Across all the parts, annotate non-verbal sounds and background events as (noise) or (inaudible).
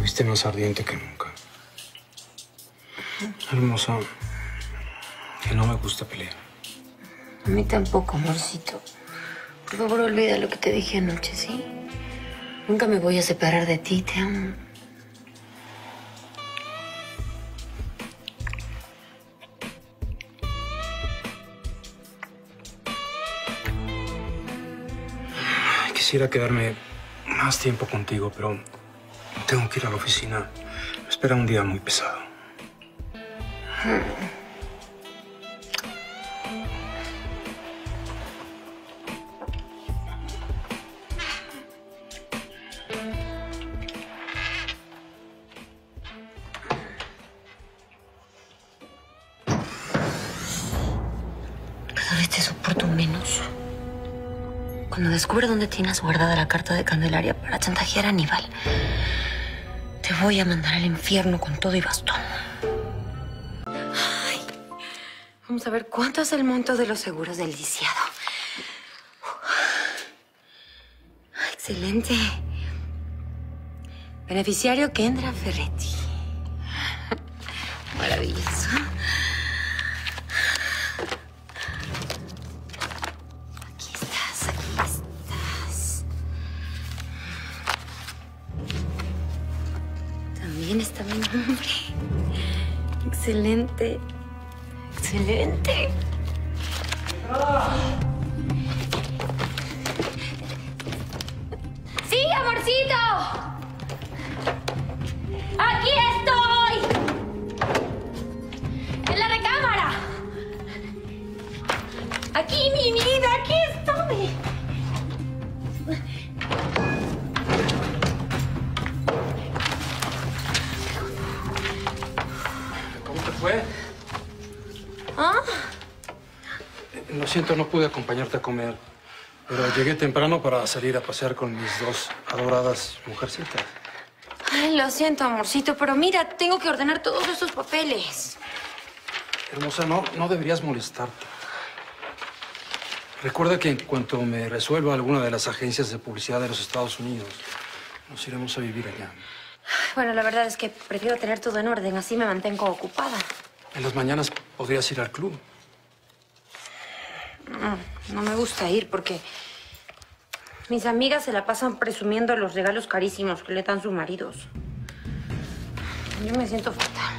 estuviste más ardiente que nunca. Hermosa, que no me gusta pelear. A mí tampoco, amorcito. Por favor, olvida lo que te dije anoche, ¿sí? Nunca me voy a separar de ti, te amo. Quisiera quedarme más tiempo contigo, pero tengo que ir a la oficina. Me espera un día muy pesado. Cada vez te soporto menos. Cuando descubra dónde tienes guardada la carta de Candelaria para chantajear a Aníbal, voy a mandar al infierno con todo y bastón. Vamos a ver cuánto es el monto de los seguros del lisiado. Excelente. Beneficiario Kendra Ferretti. Maravilloso. Excelente. Excelente. Siento, no pude acompañarte a comer. Pero llegué temprano para salir a pasear con mis dos adoradas mujercitas. Ay, lo siento, amorcito, pero mira, tengo que ordenar todos esos papeles. Hermosa, no, no deberías molestarte. Recuerda que en cuanto me resuelva alguna de las agencias de publicidad de los Estados Unidos, nos iremos a vivir allá. Bueno, la verdad es que prefiero tener todo en orden, así me mantengo ocupada. En las mañanas podrías ir al club. No, no me gusta ir porque mis amigas se la pasan presumiendo los regalos carísimos que le dan sus maridos. Yo me siento fatal.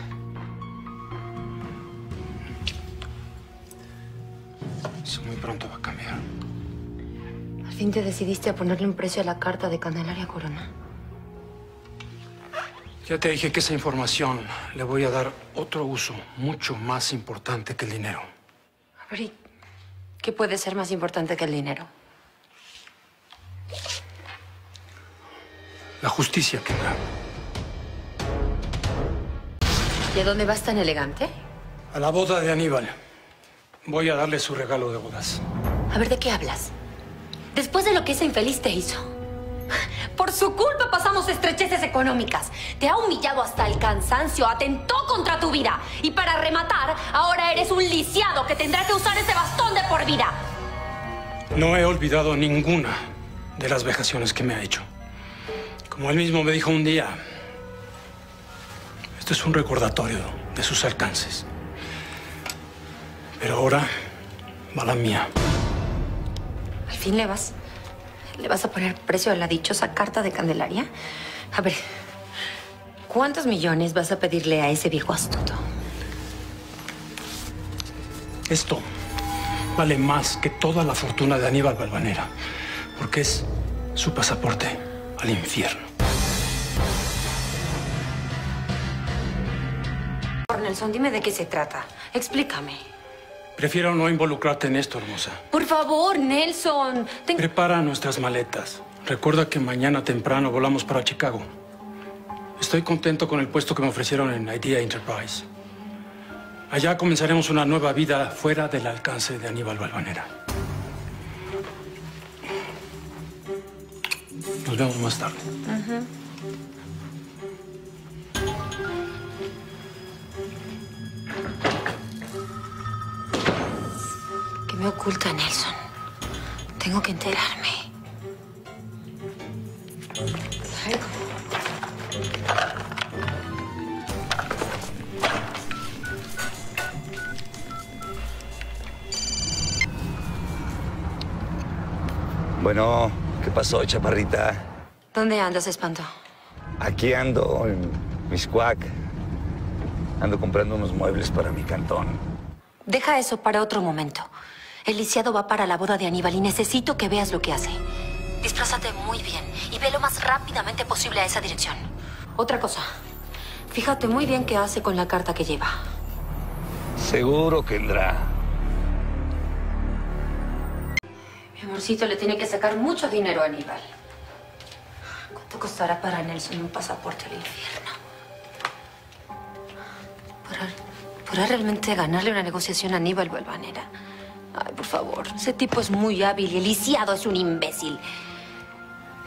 Eso muy pronto va a cambiar. Al fin te decidiste a ponerle un precio a la carta de Candelaria Corona. Ya te dije que esa información le voy a dar otro uso mucho más importante que el dinero. A ver, ¿y qué puede ser más importante que el dinero? La justicia, Kendra. ¿Y a dónde vas tan elegante? A la boda de Aníbal. Voy a darle su regalo de bodas. A ver, ¿de qué hablas? Después de lo que ese infeliz te hizo. Por su culpa pasamos estrecheces económicas. Te ha humillado hasta el cansancio, atentó contra tu vida. Y para rematar, ahora eres un lisiado que tendrá que usar ese bastón de por vida. No he olvidado ninguna de las vejaciones que me ha hecho. Como él mismo me dijo un día, esto es un recordatorio de sus alcances. Pero ahora va la mía. Al fin le vas. ¿Le vas a poner precio a la dichosa carta de Candelaria? A ver, ¿cuántos millones vas a pedirle a ese viejo astuto? Esto vale más que toda la fortuna de Aníbal Balvanera, porque es su pasaporte al infierno. Nelson, dime de qué se trata. Explícame. Prefiero no involucrarte en esto, hermosa. Por favor, Nelson. Ten- Prepara nuestras maletas. Recuerda que mañana temprano volamos para Chicago. Estoy contento con el puesto que me ofrecieron en Idea Enterprise. Allá comenzaremos una nueva vida fuera del alcance de Aníbal Balvanera. Nos vemos más tarde. ¿Qué me oculta, Nelson. Tengo que enterarme. Ay. Bueno, ¿qué pasó, chaparrita? ¿Dónde andas, espanto? Aquí ando, en Miscuac. Ando comprando unos muebles para mi cantón. Deja eso para otro momento. El lisiado va para la boda de Aníbal y necesito que veas lo que hace. Disfrázate muy bien y ve lo más rápidamente posible a esa dirección. Otra cosa. Fíjate muy bien qué hace con la carta que lleva. Seguro que vendrá. Mi amorcito le tiene que sacar mucho dinero a Aníbal. ¿Cuánto costará para Nelson un pasaporte al infierno? ¿Podrá, podrá realmente ganarle una negociación a Aníbal Valvanera? Ay, por favor, ese tipo es muy hábil y el lisiado es un imbécil.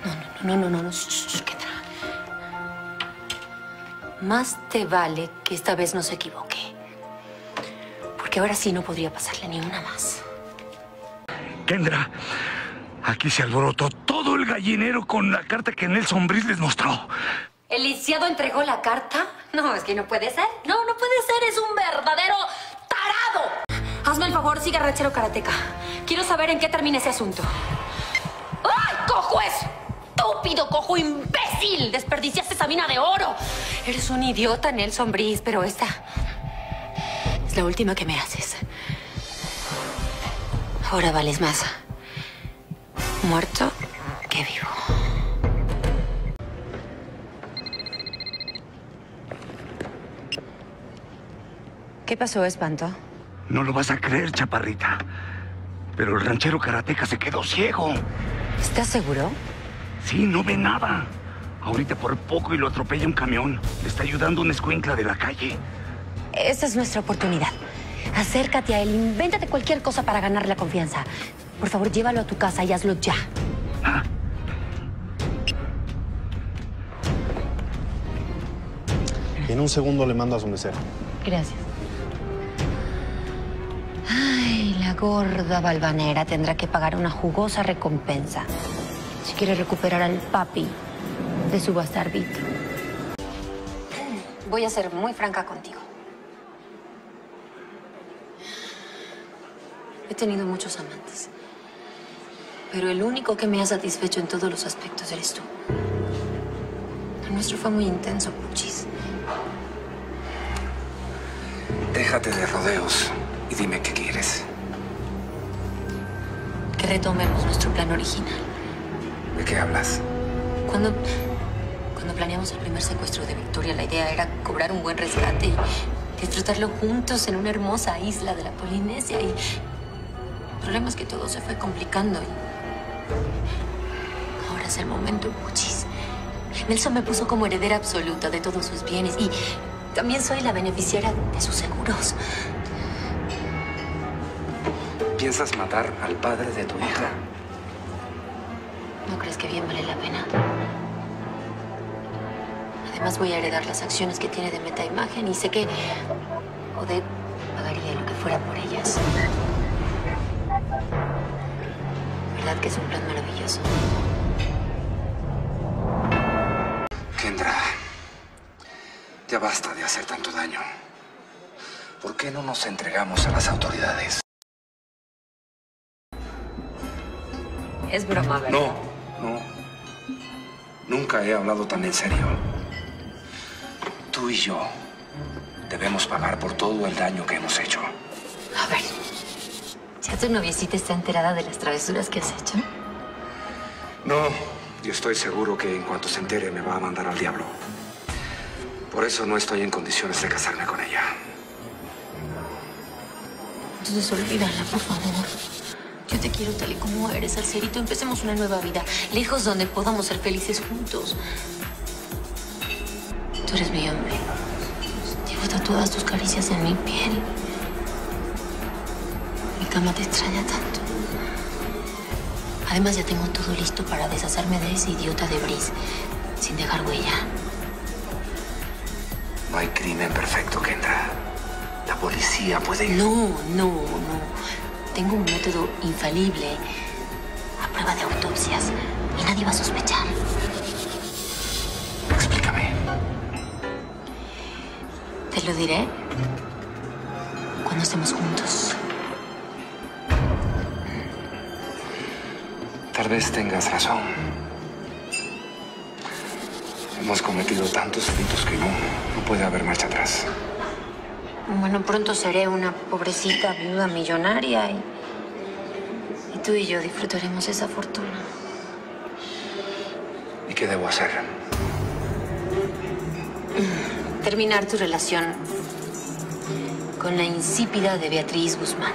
No, no, no, no, no, no, shh, shh, Kendra. Más te vale que esta vez no se equivoque. Porque ahora sí no podría pasarle ni una más. Kendra, aquí se alborotó todo el gallinero con la carta que Nelson Brice les mostró. ¿El lisiado entregó la carta? No, es que no puede ser. No, no puede ser. Es un verdadero tarado. Hazme el favor, siga Rachero Karateka. Quiero saber en qué termina ese asunto. ¡Ay, cojo estúpido, cojo imbécil! Desperdiciaste esa mina de oro. Eres un idiota, Nelson Brice, pero esta es la última que me haces. Ahora vales más muerto que vivo. ¿Qué pasó, Espanto? No lo vas a creer, chaparrita. Pero el ranchero karateca se quedó ciego. ¿Estás seguro? Sí, no ve nada. Ahorita por poco y lo atropella un camión. Le está ayudando una escuincla de la calle. Esa es nuestra oportunidad. Acércate a él, invéntate cualquier cosa para ganar la confianza. Por favor, llévalo a tu casa y hazlo ya. En un segundo le mando a su mesero. Gracias. Gorda balvanera tendrá que pagar una jugosa recompensa si quiere recuperar al papi de su bastardito. Voy a ser muy franca contigo. He tenido muchos amantes. Pero el único que me ha satisfecho en todos los aspectos eres tú. El nuestro fue muy intenso, Puchis. Déjate de rodeos y dime qué quieres. Que retomemos nuestro plan original. ¿De qué hablas? Cuando, cuando planeamos el primer secuestro de Victoria, la idea era cobrar un buen rescate y disfrutarlo juntos en una hermosa isla de la Polinesia. Y el problema es que todo se fue complicando. Y ahora es el momento, Puchis. Nelson me puso como heredera absoluta de todos sus bienes y también soy la beneficiaria de sus seguros. ¿Piensas matar al padre de tu hija? ¿No crees que bien vale la pena? Además voy a heredar las acciones que tiene de Meta Imagen y sé que Odette pagaría lo que fuera por ellas. ¿Verdad que es un plan maravilloso? Kendra, ya basta de hacer tanto daño. ¿Por qué no nos entregamos a las autoridades? Es broma, ¿verdad? No, no. Nunca he hablado tan en serio. Tú y yo debemos pagar por todo el daño que hemos hecho. A ver, ¿ya tu noviecita está enterada de las travesuras que has hecho? No, yo estoy seguro que en cuanto se entere me va a mandar al diablo. Por eso no estoy en condiciones de casarme con ella. Entonces olvídala, por favor. Yo te quiero tal y como eres, Alcerito. Empecemos una nueva vida, lejos donde podamos ser felices juntos. Tú eres mi hombre. Llevo tatuadas tus caricias en mi piel. Mi cama te extraña tanto. Además, ya tengo todo listo para deshacerme de ese idiota de Brice, sin dejar huella. No hay crimen perfecto, Kendra. La policía puede... No, no, no. Tengo un método infalible a prueba de autopsias y nadie va a sospechar. Explícame. Te lo diré cuando estemos juntos. Tal vez tengas razón. Hemos cometido tantos delitos que no, no puede haber marcha atrás. Bueno, pronto seré una pobrecita viuda millonaria y, y tú y yo disfrutaremos esa fortuna. ¿Y qué debo hacer? Terminar tu relación con la insípida de Beatriz Guzmán.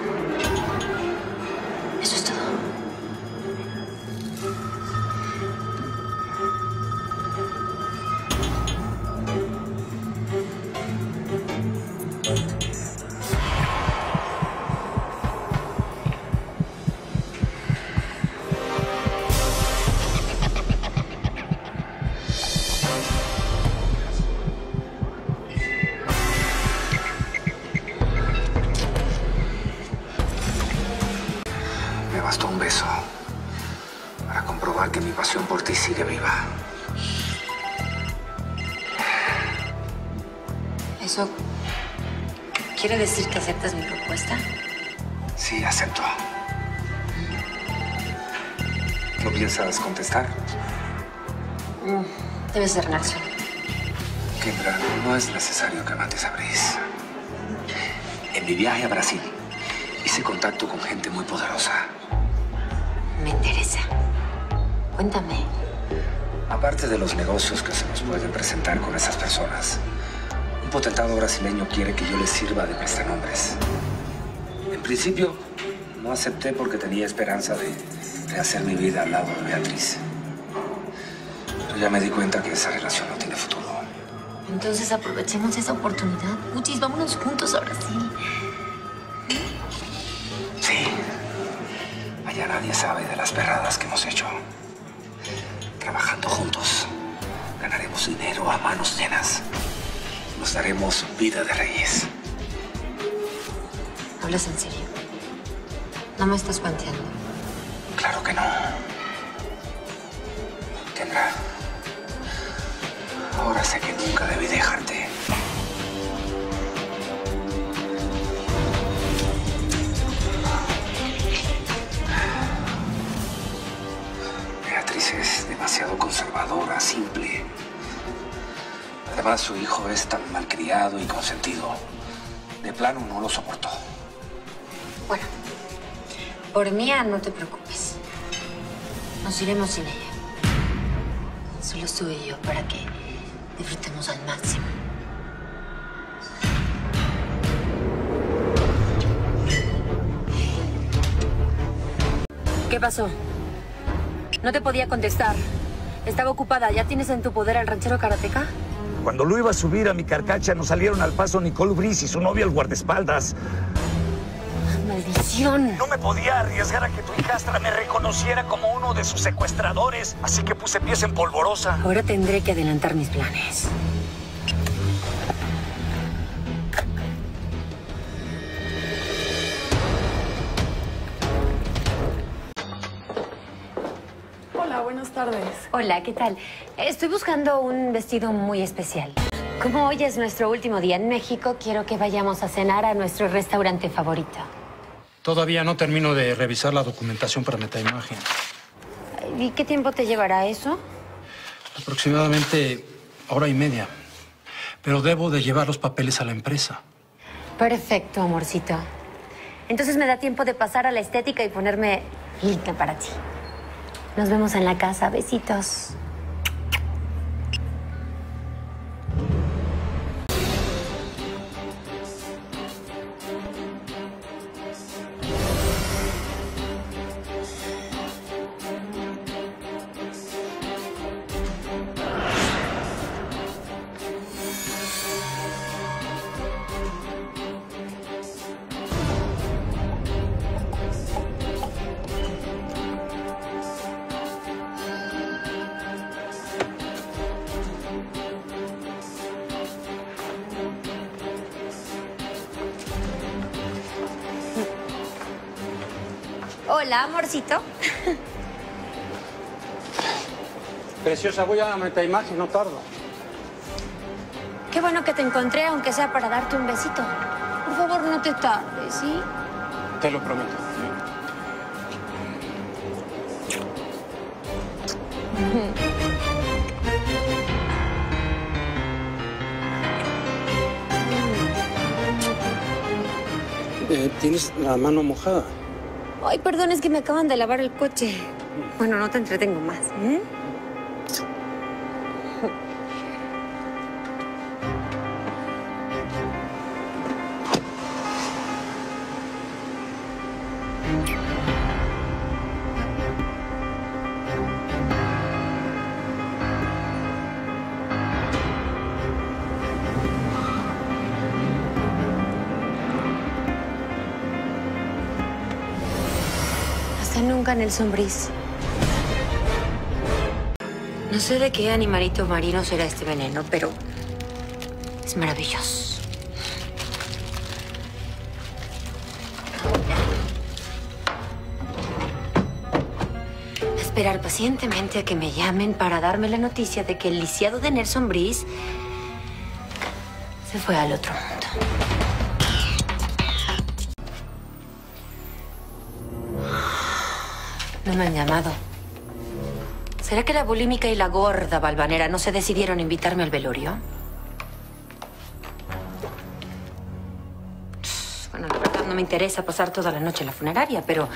Piensas contestar? Debe ser Nelson. Kendra, no es necesario que mates a Brice. En mi viaje a Brasil hice contacto con gente muy poderosa. Me interesa. Cuéntame. Aparte de los negocios que se nos pueden presentar con esas personas, un potentado brasileño quiere que yo le sirva de prestanombres. En principio, no acepté porque tenía esperanza de rehacer mi vida al lado de Beatriz. Pero ya me di cuenta que esa relación no tiene futuro. Entonces aprovechemos esa oportunidad. Muchis, vámonos juntos a Brasil. Sí. Allá nadie sabe de las perradas que hemos hecho. Trabajando juntos, ganaremos dinero a manos llenas. Nos daremos vida de reyes. ¿Hablas en serio? No me estás planteando. Claro que no. Kendra. Ahora sé que nunca debí dejarte. Beatriz es demasiado conservadora, simple. Además, su hijo es tan malcriado y consentido. De plano no lo soportó. Bueno, por mía no te preocupes. Nos iremos sin ella. Solo tú y yo para que disfrutemos al máximo. ¿Qué pasó? No te podía contestar. Estaba ocupada. ¿Ya tienes en tu poder al ranchero karateca? Cuando lo iba a subir a mi carcacha, nos salieron al paso Nicole Brice y su novio el guardaespaldas. No me podía arriesgar a que tu hijastra me reconociera como uno de sus secuestradores, así que puse pies en polvorosa. Ahora tendré que adelantar mis planes. Hola, buenas tardes. Hola, ¿qué tal? Estoy buscando un vestido muy especial. Como hoy es nuestro último día en México, quiero que vayamos a cenar a nuestro restaurante favorito. Todavía no termino de revisar la documentación para metaimagen. ¿Y qué tiempo te llevará eso? Aproximadamente hora y media. Pero debo de llevar los papeles a la empresa. Perfecto, amorcito. Entonces me da tiempo de pasar a la estética y ponerme linda para ti. Nos vemos en la casa. Besitos. Preciosa, voy a metaimagen, no tardo. Qué bueno que te encontré, aunque sea para darte un besito. Por favor, no te tardes, ¿sí? Te lo prometo. (laughs) Eh, Tienes la mano mojada. Ay, perdón, es que me acaban de lavar el coche. Bueno, no te entretengo más. ¿eh? Nunca, Nelson Brice. No sé de qué animalito marino será este veneno, pero es maravilloso. Esperar pacientemente a que me llamen para darme la noticia de que el lisiado de Nelson Brice se fue al otro mundo. No me han llamado. ¿Será que la bulímica y la gorda balvanera no se decidieron a invitarme al velorio? Bueno, la verdad no me interesa pasar toda la noche en la funeraria, pero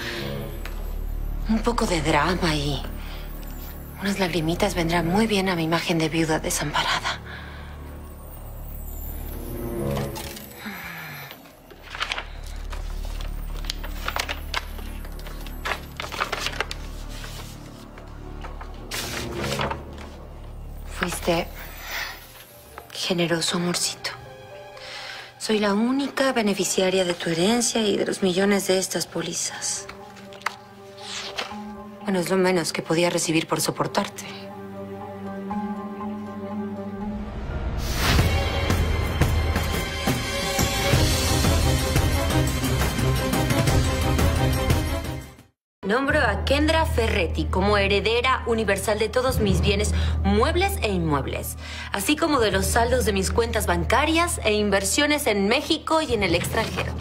un poco de drama y unas lagrimitas vendrán muy bien a mi imagen de viuda desamparada. Generoso, amorcito. Soy la única beneficiaria de tu herencia y de los millones de estas pólizas. Bueno, es lo menos que podía recibir por soportarte. Kendra Ferretti como heredera universal de todos mis bienes muebles e inmuebles, así como de los saldos de mis cuentas bancarias e inversiones en México y en el extranjero.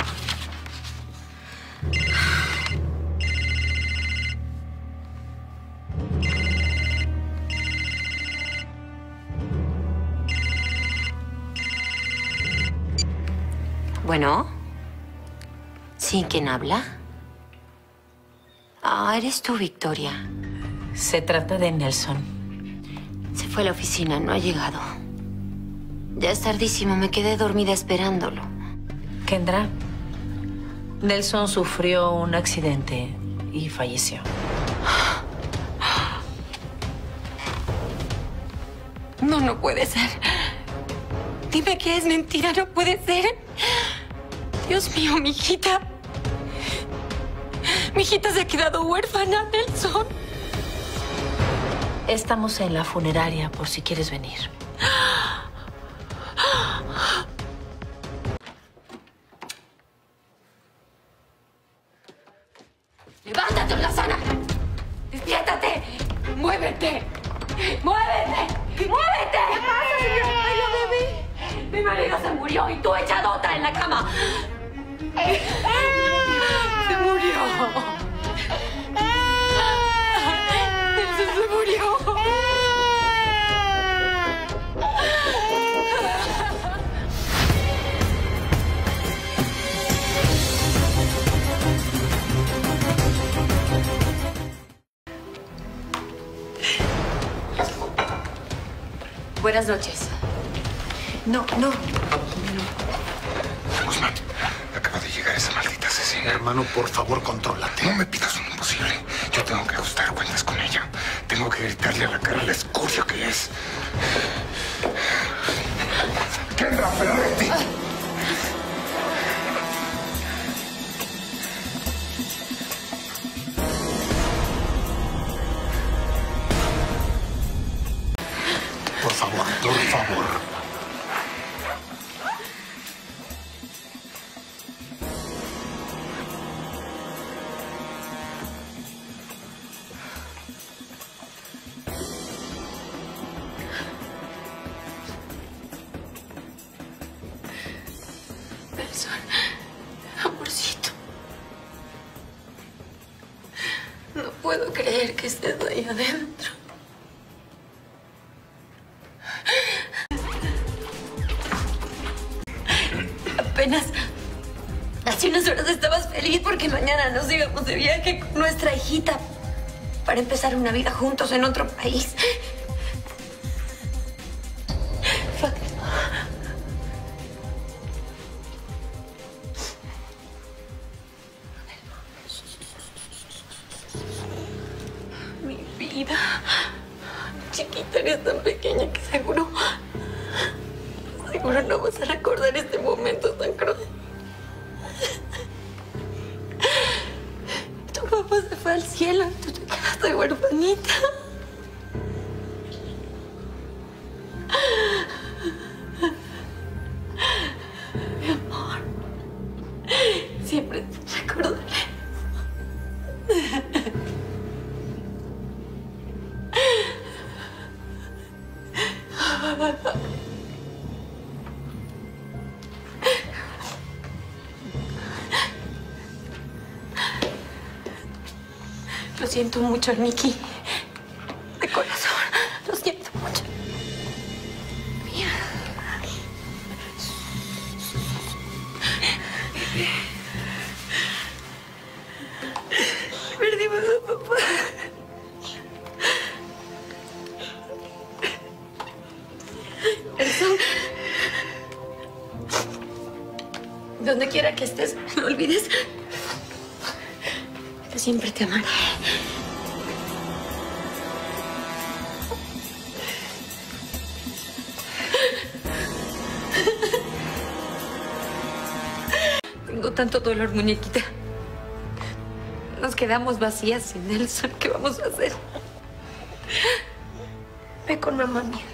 Bueno. ¿Sí? ¿Quién habla? Ah, eres tú, Victoria. Se trata de Nelson. Se fue a la oficina, no ha llegado. Ya es tardísimo, me quedé dormida esperándolo. Kendra, Nelson sufrió un accidente y falleció. No, no puede ser. Dime que es mentira, no puede ser. Dios mío, mi hijita. Mi hijita se ha quedado huérfana, Nelson. Estamos en la funeraria por si quieres venir. Buenas noches. No, no. Guzmán, acaba de llegar esa maldita asesina. Hermano, por favor, contrólate. No me pidas un imposible. Yo tengo que ajustar cuentas con ella. Tengo que gritarle a la cara la escoria que es. Kendra Ferretti. Feliz porque mañana nos íbamos de viaje con nuestra hijita para empezar una vida juntos en otro país. Mucho. De corazón. Lo siento mucho. Mía. Perdimos a papá. Eso. Donde quiera que estés, no olvides que siempre te amaré. Tanto dolor, muñequita. Nos quedamos vacías sin Nelson. ¿Qué vamos a hacer? Ve con mamá mía.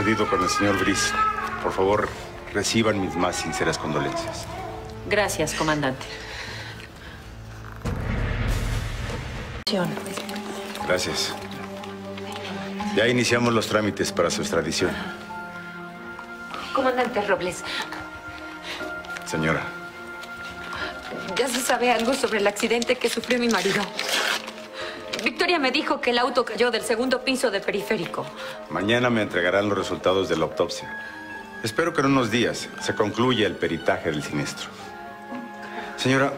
Sucedido con el señor Brice. Por favor, reciban mis más sinceras condolencias. Gracias, comandante. Gracias. Ya iniciamos los trámites para su extradición. Comandante Robles, Señora, ya se sabe algo sobre el accidente que sufrió mi marido. Me dijo que el auto cayó del segundo piso de periférico. mañana me entregarán los resultados de la autopsia. Espero que en unos días se concluya el peritaje del siniestro. Señora,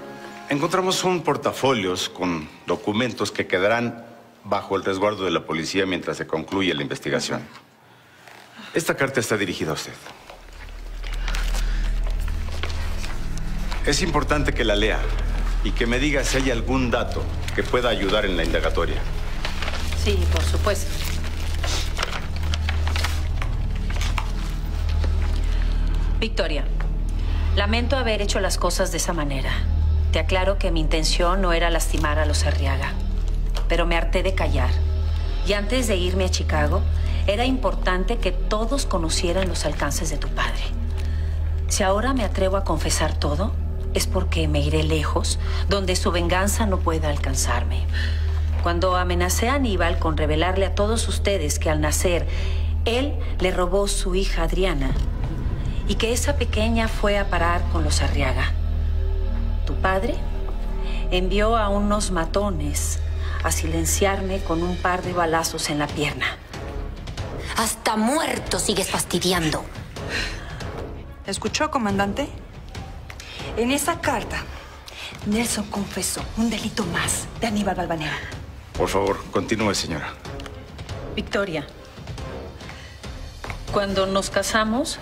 encontramos un portafolios con documentos que quedarán bajo el resguardo de la policía mientras se concluye la investigación. Esta carta está dirigida a usted. Es importante que la lea y que me diga si hay algún dato que pueda ayudar en la indagatoria. Sí, por supuesto. Victoria, lamento haber hecho las cosas de esa manera. Te aclaro que mi intención no era lastimar a los Arriaga, pero me harté de callar. Y antes de irme a Chicago, era importante que todos conocieran los alcances de tu padre. Si ahora me atrevo a confesar todo, es porque me iré lejos, donde su venganza no pueda alcanzarme. Cuando amenacé a Aníbal con revelarle a todos ustedes que al nacer él le robó su hija Adriana y que esa pequeña fue a parar con los Arriaga. Tu padre envió a unos matones a silenciarme con un par de balazos en la pierna. Hasta muerto sigues fastidiando. ¿Escuchó, comandante? En esa carta, Nelson confesó un delito más de Aníbal Balvanera. Por favor, continúe, señora. Victoria, cuando nos casamos,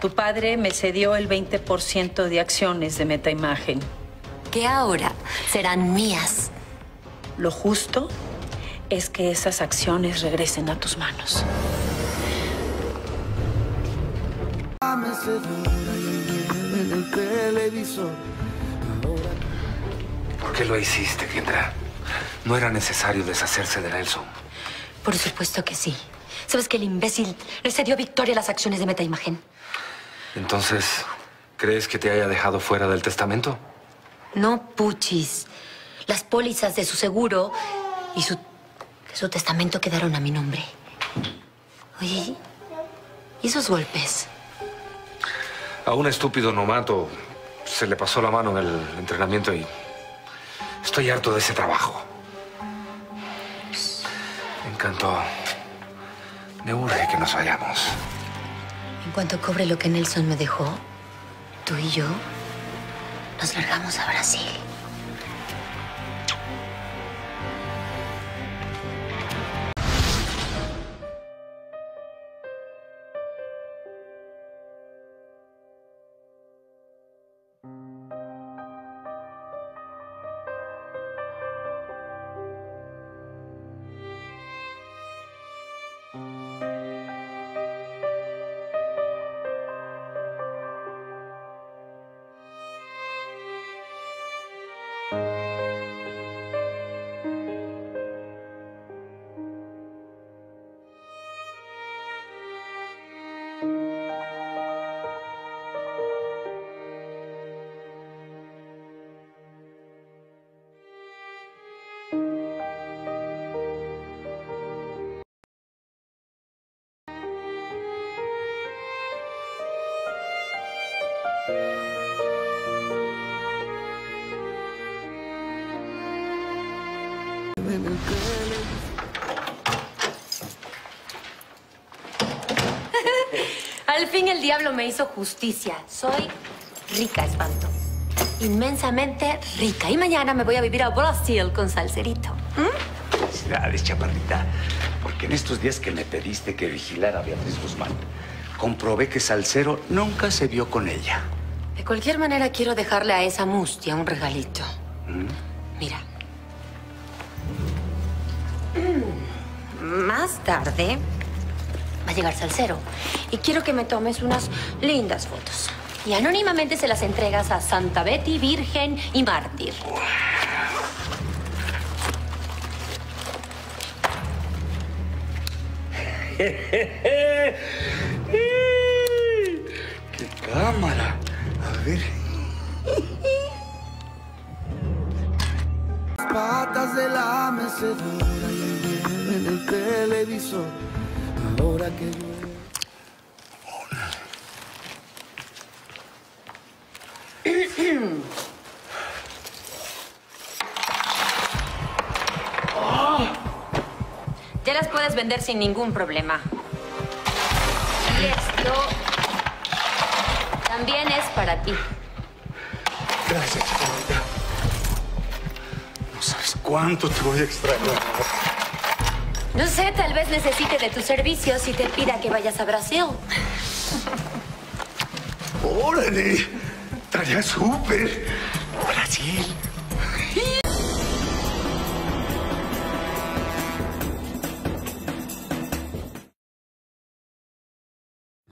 tu padre me cedió el 20% de acciones de Metaimagen. Que ahora serán mías. Lo justo es que esas acciones regresen a tus manos. ¿Por qué lo hiciste, Kendra? No era necesario deshacerse de Nelson. Por supuesto que sí. ¿Sabes que el imbécil le cedió a Victoria las acciones de Metaimagen? Entonces, ¿crees que te haya dejado fuera del testamento? No, Puchis. Las pólizas de su seguro y su, su testamento quedaron a mi nombre. Oye, ¿y esos golpes? A un estúpido nomato se le pasó la mano en el entrenamiento y estoy harto de ese trabajo. Encanto. Me urge que nos vayamos. En cuanto cobre lo que Nelson me dejó, tú y yo nos largamos a Brasil. Fin el diablo me hizo justicia. Soy rica, espanto. Inmensamente rica. Y mañana me voy a vivir a Brasil con Salcerito. Felicidades, chaparrita. Porque en estos días que me pediste que vigilara a Beatriz Guzmán, comprobé que Salcero nunca se vio con ella. De cualquier manera, quiero dejarle a esa mustia un regalito. Mira. Mm, Más tarde va a llegar Salcero. Y quiero que me tomes unas lindas fotos. Y anónimamente se las entregas a Santa Betty, Virgen y Mártir. (laughs) ¡Qué cámara! A ver. patas de la mecedora y en el televisor. Ahora que llueve. Ya las puedes vender sin ningún problema. Y esto también es para ti. Gracias, chaparrita. No sabes cuánto te voy a extrañar. No sé, tal vez necesite de tus servicios y te pida que vayas a Brasil. ¡Órale! Estaría súper. Brasil.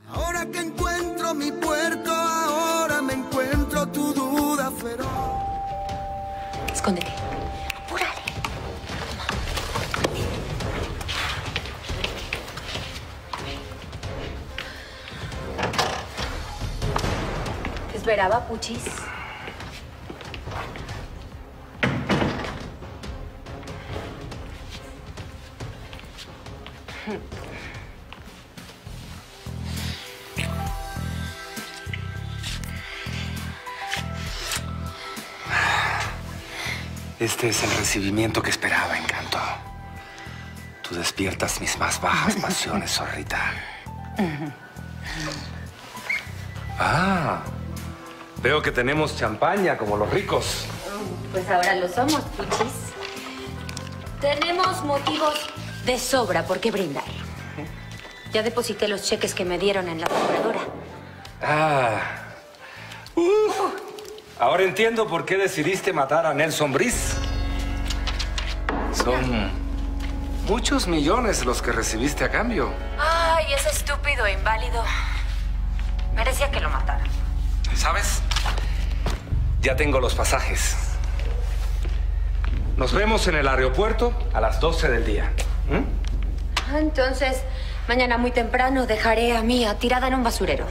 Ahora que encuentro mi puerto, ahora me encuentro tu duda feroz. Escóndete. Esperaba, Puchis. Este es el recibimiento que esperaba, Encanto. Tú despiertas mis más bajas pasiones, (laughs) zorrita. Ah, veo que tenemos champaña como los ricos. Pues ahora lo somos, Puchis. Tenemos motivos de sobra por qué brindar. Ya deposité los cheques que me dieron en la compradora. Ah. Uf. Ahora entiendo por qué decidiste matar a Nelson Brice. Son muchos millones los que recibiste a cambio. Ay, ese estúpido e inválido. Ya tengo los pasajes. Nos vemos en el aeropuerto a las 12 del día. ¿Mm? Ah, Entonces, mañana muy temprano dejaré a Mía tirada en un basurero.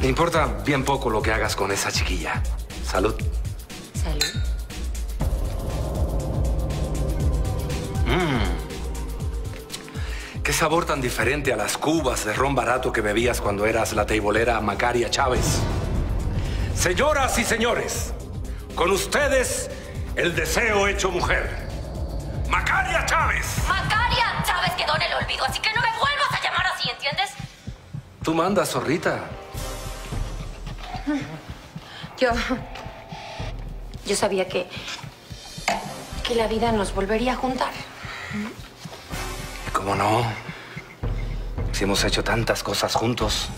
Me importa bien poco lo que hagas con esa chiquilla. Salud. Salud. Mm. Qué sabor tan diferente a las cubas de ron barato que bebías cuando eras la teibolera Macaria Chávez. Señoras y señores, con ustedes el deseo hecho mujer. Macaria Chávez. Macaria Chávez quedó en el olvido, así que no me vuelvas a llamar así, ¿entiendes? Tú mandas, zorrita. Yo. Yo sabía que. que la vida nos volvería a juntar. ¿Cómo no? Si hemos hecho tantas cosas juntos.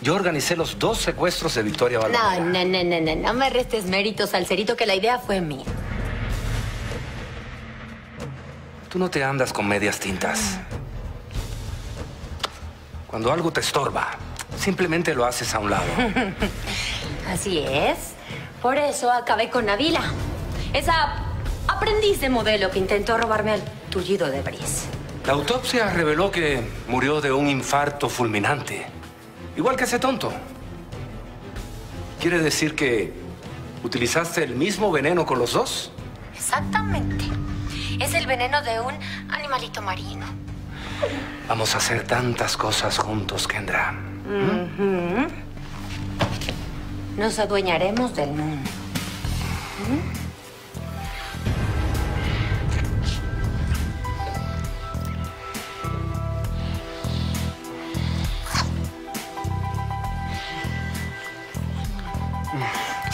Yo organicé los dos secuestros de Victoria Balbuena. No, no, no, no, no, no me restes méritos, Salcerito, que la idea fue mía. Tú no te andas con medias tintas. Cuando algo te estorba, simplemente lo haces a un lado. (laughs) Así es. Por eso acabé con Navila. Esa aprendiz de modelo que intentó robarme al tullido de Brice. La autopsia reveló que murió de un infarto fulminante. Igual que ese tonto. ¿Quiere decir que utilizaste el mismo veneno con los dos? Exactamente. Es el veneno de un animalito marino. Vamos a hacer tantas cosas juntos, Kendra. Nos adueñaremos del mundo.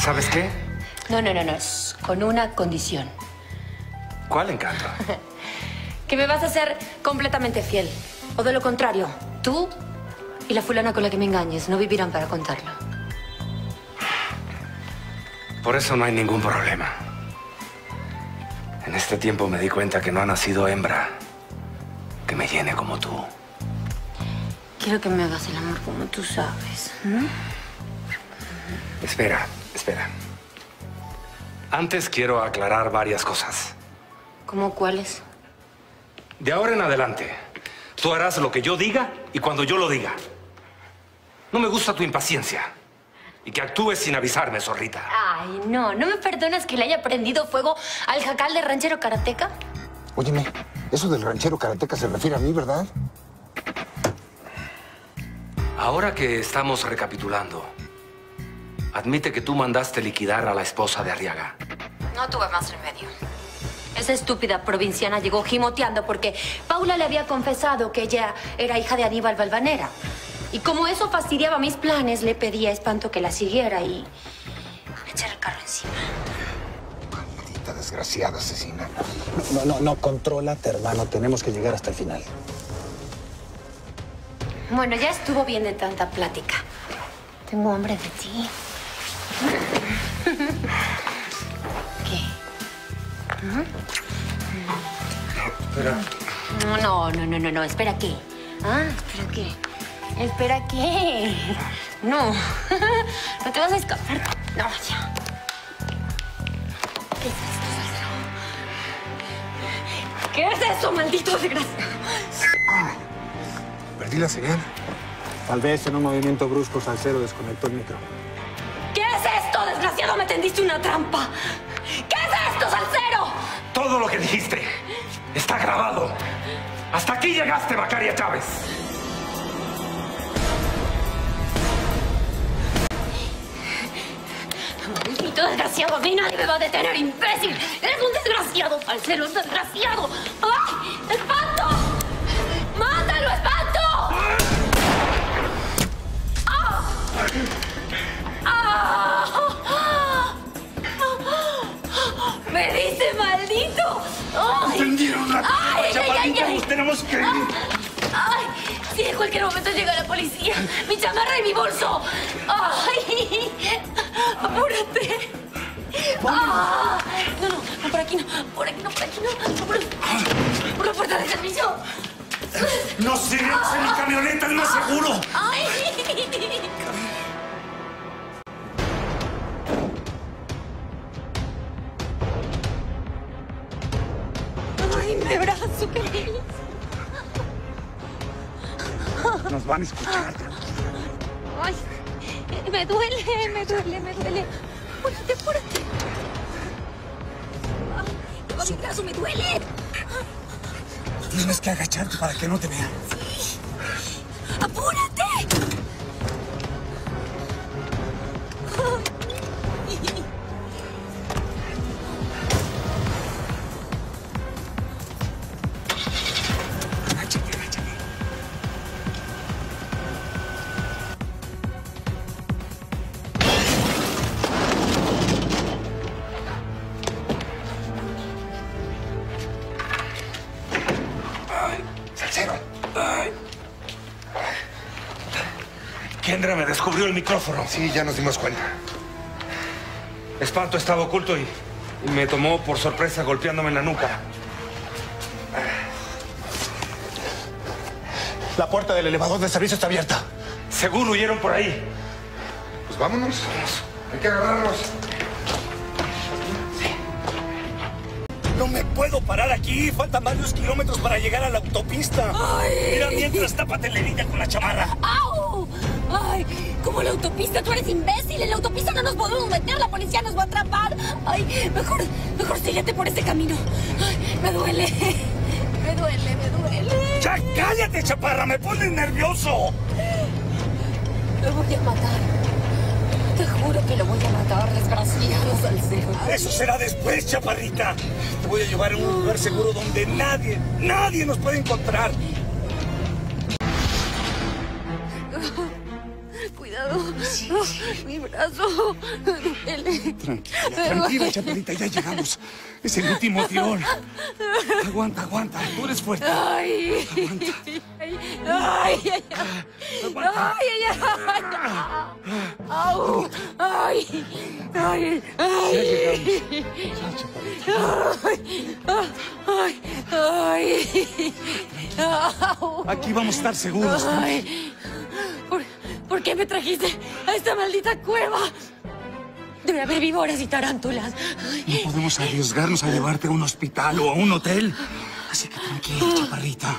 ¿Sabes qué? No, no, no, no. es Con una condición. ¿Cuál encanto? (laughs) Que me vas a ser completamente fiel. O de lo contrario, tú y la fulana con la que me engañes no vivirán para contarlo. Por eso no hay ningún problema. En este tiempo me di cuenta que no ha nacido hembra que me llene como tú. Quiero que me hagas el amor como tú sabes. ¿m? Espera, espera. Antes quiero aclarar varias cosas. ¿Cómo cuáles? De ahora en adelante, tú harás lo que yo diga y cuando yo lo diga. No me gusta tu impaciencia. Y que actúes sin avisarme, zorrita. Ay, no, ¿no me perdonas que le haya prendido fuego al jacal de ranchero karateca? Óyeme, eso del ranchero karateca se refiere a mí, ¿verdad? Ahora que estamos recapitulando, admite que tú mandaste liquidar a la esposa de Arriaga. No tuve más remedio. Esa estúpida provinciana llegó gimoteando porque Paula le había confesado que ella era hija de Aníbal Valvanera. Y como eso fastidiaba mis planes, le pedí a Espanto que la siguiera y me echara el carro encima. Maldita desgraciada asesina. No, no, no, contrólate, hermano. Tenemos que llegar hasta el final. Bueno, ya estuvo bien de tanta plática. Tengo hambre de ti. ¿Qué? ¿Mm? Espera. No, no, no, no, no, no. ¿Espera qué? Ah, ¿espera qué? ¿Espera qué? No. (laughs) No te vas a escapar. No, ya. ¿Qué es esto, Salcedo? ¿Qué es eso, maldito desgraciado? Perdí la señal. Tal vez en un movimiento brusco Salcero desconectó el micro. ¿Qué es esto, desgraciado? Me tendiste una trampa. ¿Qué es esto, Salcero? Todo lo que dijiste está grabado. Hasta aquí llegaste, Macaria Chávez. Maldito desgraciado, a mí nadie me va a detener, imbécil. Eres un desgraciado, falsero, un desgraciado. ¡Ay! Tenemos que ir. ¡Ay! Sí, en cualquier momento llega la policía. ¡Mi chamarra y mi bolso! ¡Ay! ¡Apúrate! ¡Ah! No, no, no, por aquí no. Por aquí no, por aquí no. Por, por la puerta de servicio. No sirve mi camioneta, es más seguro. ¡Ay, van a escuchar. ¡Ay! Me duele, me duele, me duele. Apúrate, apúrate. Ay, mi brazo, me duele. Tienes que agacharte para que no te vean. ¡Apúrate! El micrófono. Sí, ya nos dimos cuenta. Espanto estaba oculto y, y me tomó por sorpresa golpeándome en la nuca. La puerta del elevador de servicio está abierta. Seguro huyeron por ahí. Pues vámonos. Hay que agarrarnos. No me puedo parar aquí. Faltan varios kilómetros para llegar a la autopista. Mira, mientras tápate la herida con la chamarra. Como la autopista, tú eres imbécil. En la autopista no nos podemos meter, la policía nos va a atrapar. Ay, mejor, mejor síguete por ese camino. Ay, me duele. Me duele, me duele. ¡Ya cállate, chaparra! ¡Me pones nervioso! Lo voy a matar. Te juro que lo voy a matar, desgraciado Salcedo. Eso será después, chaparrita. Te voy a llevar a un lugar seguro donde nadie, nadie nos puede encontrar. Cuidado. Mi brazo. Duele. Tranquila, tranquila, chaparrita, ya llegamos. Es el último tirón. Aguanta, aguanta, tú eres fuerte. Ay. Ay, ay, ay. Ay, ay, ay. Au. Ay. Ay, ay. Ay, ay, ay. Au. Aquí vamos a estar seguros. Ay. ¿Por, qué me trajiste a esta maldita cueva? Debe haber víboras y tarántulas. No podemos arriesgarnos a llevarte a un hospital o a un hotel. Así que tranquila, chaparrita.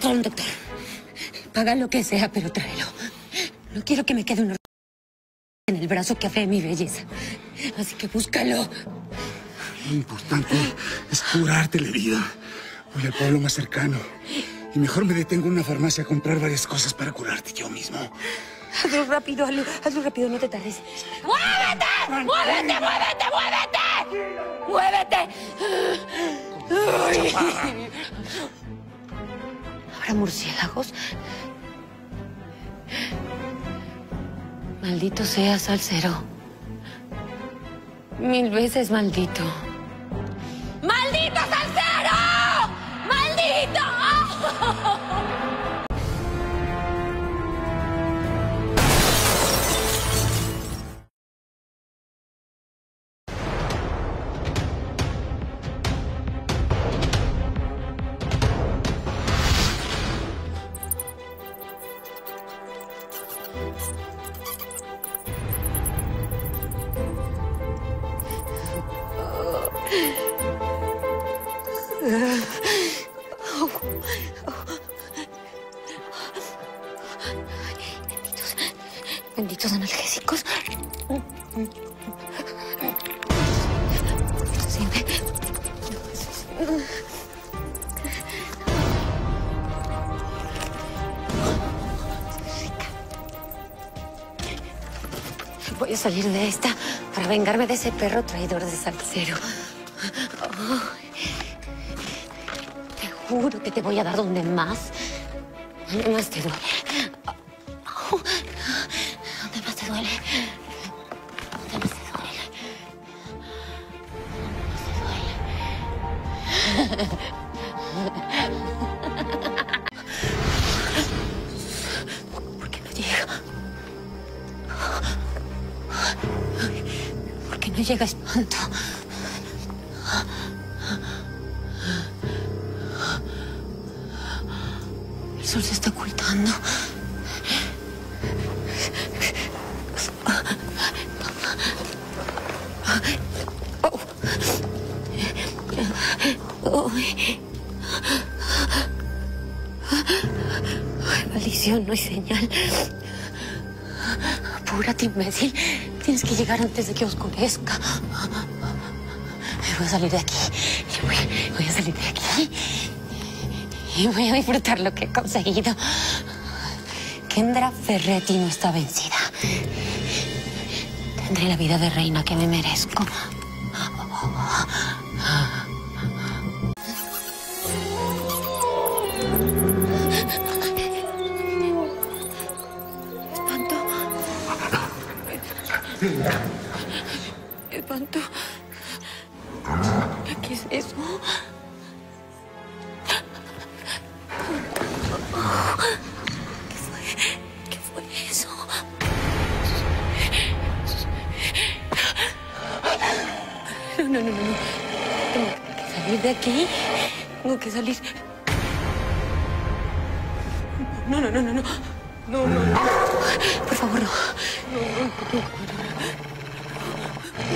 Trae un doctor. Paga lo que sea, pero tráelo. No quiero que me quede una en el brazo que afee mi belleza. Así que búscalo. Lo importante es curarte la herida. Voy al pueblo más cercano. Y mejor me detengo en una farmacia a comprar varias cosas para curarte yo mismo. Hazlo rápido, hazlo, hazlo rápido, no te tardes. ¡Muévete! ¡Muévete, muévete, muévete! ¡Muévete! Ay. ¿Habrá murciélagos? Maldito sea Salcero. Mil veces maldito. ¡Maldito vengarme de ese perro traidor de Salcero. Te juro que te voy a dar donde más, donde más te duele. ¿Dónde más te duele? ¿Dónde más te duele? ¿Por ¿Por qué no llega antes de que oscurezca. Voy a salir de aquí. Voy, voy a salir de aquí. Y voy a disfrutar lo que he conseguido. Kendra Ferretti no está vencida. Tendré la vida de reina que me merezco. Espanto. ¿Qué es eso? ¿Qué fue? ¿Qué fue eso? No, no, no, no. Tengo que salir de aquí. Tengo que salir. No, no, no, no, no. No, no, no. Por favor, no. No, no, no, no.